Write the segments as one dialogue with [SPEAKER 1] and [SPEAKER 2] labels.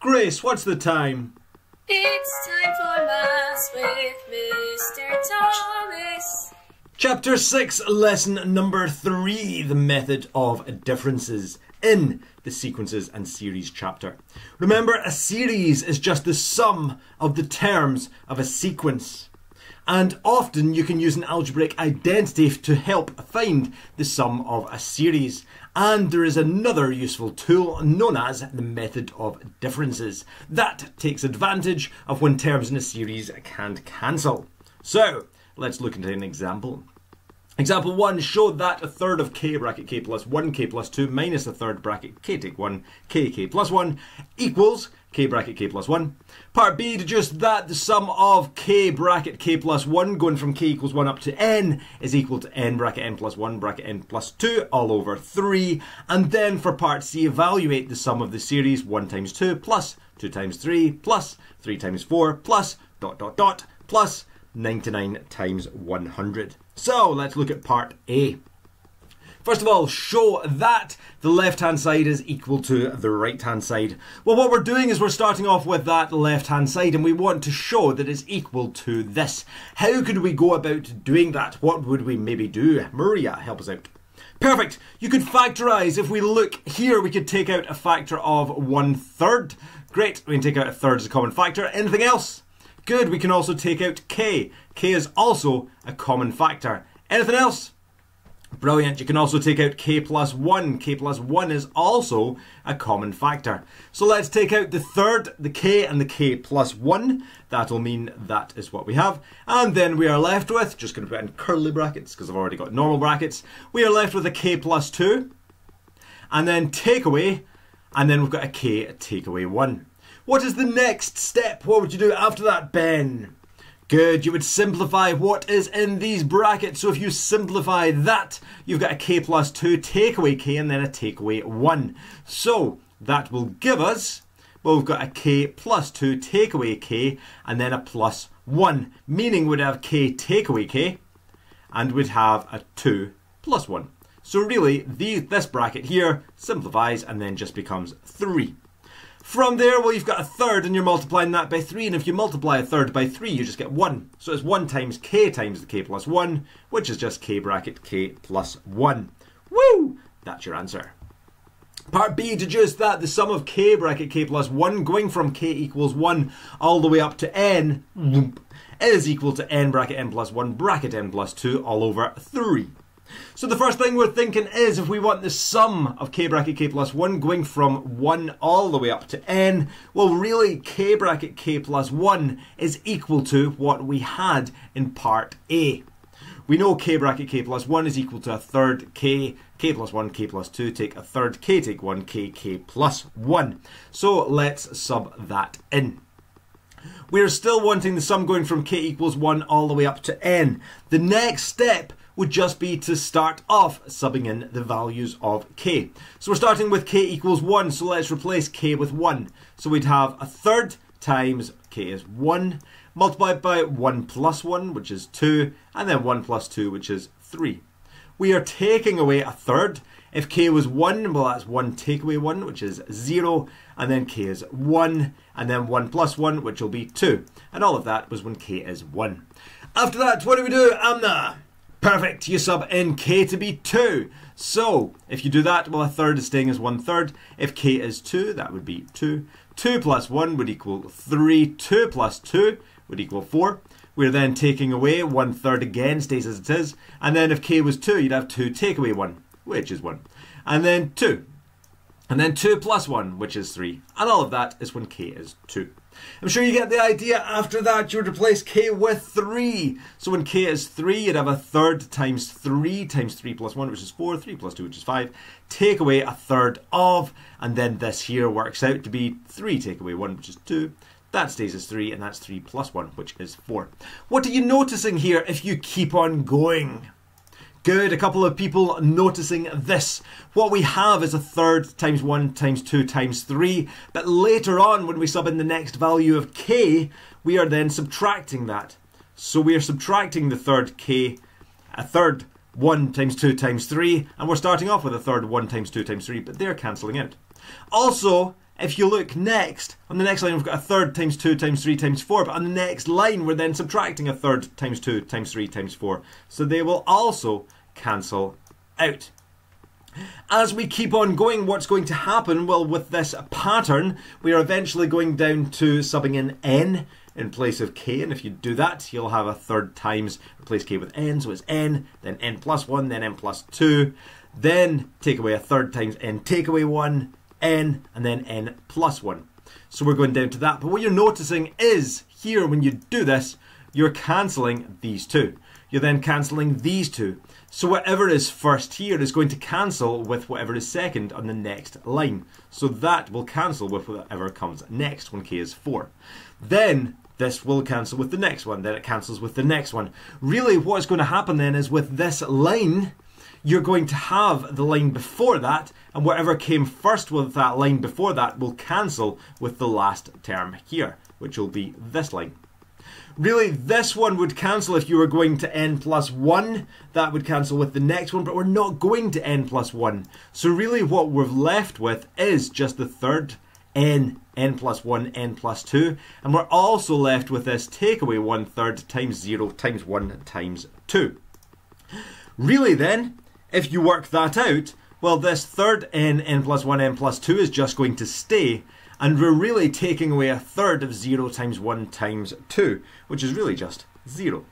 [SPEAKER 1] Grace, what's the time?
[SPEAKER 2] It's time for Maths with Mr. Thomas.
[SPEAKER 1] Chapter 6, lesson number 3 The method of differences in the sequences and series chapter. Remember, a series is just the sum of the terms of a sequence. And often you can use an algebraic identity to help find the sum of a series. And there is another useful tool known as the method of differences that takes advantage of when terms in a series can't cancel. So, let's look into an example. Example 1, show that a third of k bracket k plus 1 k plus 2 minus a third bracket k take 1 k k plus 1 equals k bracket k plus 1. Part B, deduce that the sum of k bracket k plus 1 going from k equals 1 up to n is equal to n bracket n plus 1 bracket n plus 2 all over 3. And then for part C, evaluate the sum of the series 1 times 2 plus 2 times 3 plus 3 times 4 plus dot dot dot plus 99 times 100. So let's look at part A. First of all, show that the left hand side is equal to the right hand side. Well, what we're doing is we're starting off with that left hand side and we want to show that it's equal to this. How could we go about doing that? What would we maybe do? Maria, help us out. Perfect. You could factorise. If we look here, we could take out a factor of one third. Great. We can take out a third as a common factor. Anything else? Good, we can also take out k. k is also a common factor. Anything else? Brilliant, you can also take out k plus 1. k plus 1 is also a common factor. So let's take out the third, the k and the k plus 1. That'll mean that is what we have. And then we are left with, just going to put in curly brackets because I've already got normal brackets, we are left with a k plus 2. And then take away, and then we've got a k take away 1. What is the next step? What would you do after that, Ben? Good, you would simplify what is in these brackets. So if you simplify that, you've got a k plus 2 take away k and then a take away 1. So that will give us, well, we've got a k plus 2 take away k and then a plus 1, meaning we'd have k take away k and we'd have a 2 plus 1. So really, this bracket here simplifies and then just becomes 3. From there, well, you've got a third and you're multiplying that by 3. And if you multiply a third by 3, you just get 1. So it's 1 times k times the k plus 1, which is just k bracket k plus 1. Woo! That's your answer. Part B deduce that the sum of k bracket k plus 1 going from k equals 1 all the way up to n is equal to n bracket n plus 1 bracket n plus 2 all over 3. So the first thing we're thinking is if we want the sum of k bracket k plus 1 going from 1 all the way up to n, well really k bracket k plus 1 is equal to what we had in part A. We know k bracket k plus 1 is equal to a third k, k plus 1, k plus 2, take a third k, take 1, k, k plus 1. So let's sub that in. We're still wanting the sum going from k equals 1 all the way up to n. The next step would just be to start off subbing in the values of k. So we're starting with k equals 1, so let's replace k with 1. So we'd have a third times k is 1, multiplied by 1 plus 1, which is 2, and then 1 plus 2, which is 3. We are taking away a third. If k was 1, well that's 1 take away 1, which is 0, and then k is 1, and then 1 plus 1, which will be 2. And all of that was when k is 1. After that, what do we do, Amna? Perfect, you sub in k to be 2. So, if you do that, well, a third is staying as one third. If k is 2, that would be 2. 2 plus 1 would equal 3. 2 plus 2 would equal 4. We're then taking away one third again, stays as it is. And then if k was 2, you'd have 2 take away 1, which is 1. And then 2. And then 2 plus 1, which is 3. And all of that is when k is 2. I'm sure you get the idea. After that, you would replace k with 3. So when k is 3, you'd have a third times 3 times 3 plus 1, which is 4, 3 plus 2, which is 5. Take away a third of, and then this here works out to be 3 take away 1, which is 2. That stays as 3, and that's 3 plus 1, which is 4. What are you noticing here if you keep on going? Good, a couple of people noticing this. What we have is a third times 1 times 2 times 3, but later on when we sub in the next value of k, we are then subtracting that. So we are subtracting the third k, a third 1 times 2 times 3, and we're starting off with a third 1 times 2 times 3, but they're cancelling out. Also, if you look next, on the next line we've got a third times 2 times 3 times 4, but on the next line we're then subtracting a third times 2 times 3 times 4. So they will also cancel out. As we keep on going, what's going to happen? Well, with this pattern, we are eventually going down to subbing in n in place of k, and if you do that, you'll have a third times replace k with n, so it's n, then n plus 1, then n plus 2, then take away a third times n take away 1, n, and then n plus 1. So we're going down to that, but what you're noticing is here when you do this, you're cancelling these two. You're then cancelling these two. So whatever is first here is going to cancel with whatever is second on the next line. So that will cancel with whatever comes next when k is 4. Then this will cancel with the next one, then it cancels with the next one. Really what's going to happen then is with this line, you're going to have the line before that, and whatever came first with that line before that will cancel with the last term here, which will be this line. Really, this one would cancel if you were going to n plus 1. That would cancel with the next one, but we're not going to n plus 1. So really what we're left with is just the third n, n plus 1, n plus 2. And we're also left with this take away 1 third times 0 times 1 times 2. Really then, if you work that out, well this third n, n plus 1, n plus 2 is just going to stay and we're really taking away a third of 0 times 1 times 2, which is really just 0.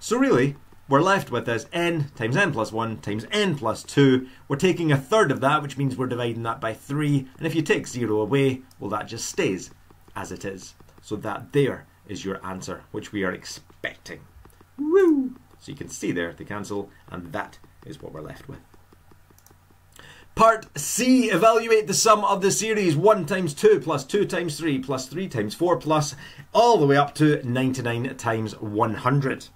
[SPEAKER 1] So really, we're left with this n times n plus 1 times n plus 2. We're taking a third of that, which means we're dividing that by 3. And if you take 0 away, well, that just stays as it is. So that there is your answer, which we are expecting. Woo! So you can see there, they cancel, and that is what we're left with. Part C, evaluate the sum of the series 1 times 2 plus 2 times 3 plus 3 times 4 plus all the way up to 99 times 100.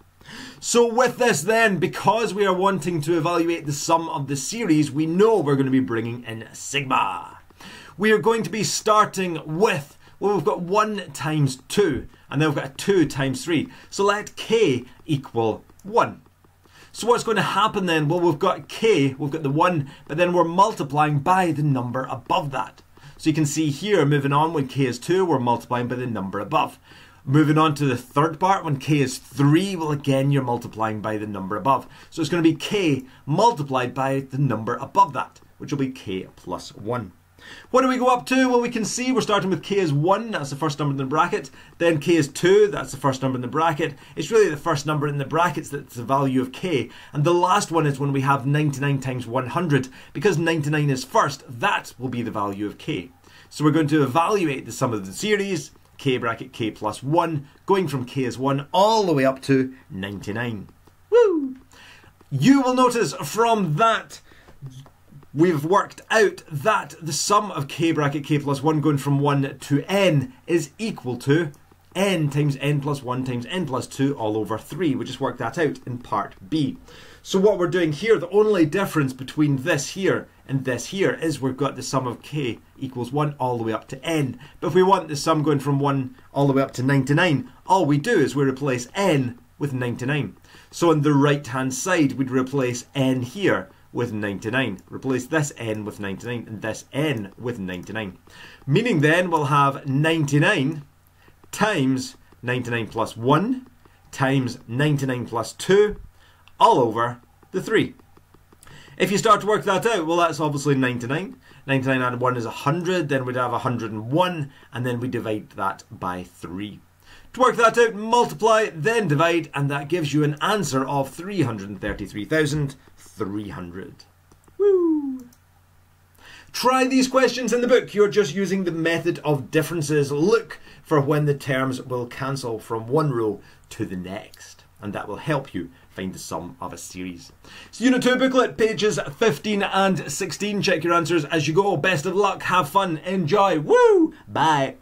[SPEAKER 1] So with this then, because we are wanting to evaluate the sum of the series, we know we're going to be bringing in sigma. We are going to be starting with, well we've got 1 times 2, and then we've got a 2 times 3. So let k equal 1. So what's going to happen then? Well, we've got k, we've got the 1, but then we're multiplying by the number above that. So you can see here, moving on, when k is 2, we're multiplying by the number above. Moving on to the third part, when k is 3, well again you're multiplying by the number above. So it's going to be k multiplied by the number above that, which will be k plus 1. What do we go up to? Well, we can see we're starting with k is 1, that's the first number in the bracket. Then k is 2, that's the first number in the bracket. It's really the first number in the brackets that's the value of k. And the last one is when we have 99 times 100. Because 99 is first, that will be the value of k. So we're going to evaluate the sum of the series, k bracket k plus 1, going from k is 1 all the way up to 99. Woo! You will notice from that we've worked out that the sum of k bracket k plus 1 going from 1 to n is equal to n times n plus 1 times n plus 2 all over 3. We just worked that out in part B. So what we're doing here, the only difference between this here and this here is we've got the sum of k equals 1 all the way up to n. But if we want the sum going from 1 all the way up to 99, all we do is we replace n with 99. So on the right hand side, we'd replace n here with 99. Replace this n with 99 and this n with 99. Meaning then we'll have 99 times 99 plus 1 times 99 plus 2 all over the 3. If you start to work that out, well that's obviously 99. 99 added 1 is 100, then we'd have 101, and then we divide that by 3. To work that out, multiply, then divide, and that gives you an answer of 333,300. Woo! Try these questions in the book. You're just using the method of differences. Look for when the terms will cancel from one row to the next, and that will help you find the sum of a series. So Unit 2 booklet, pages 15 and 16. Check your answers as you go. Best of luck, have fun, enjoy. Woo! Bye.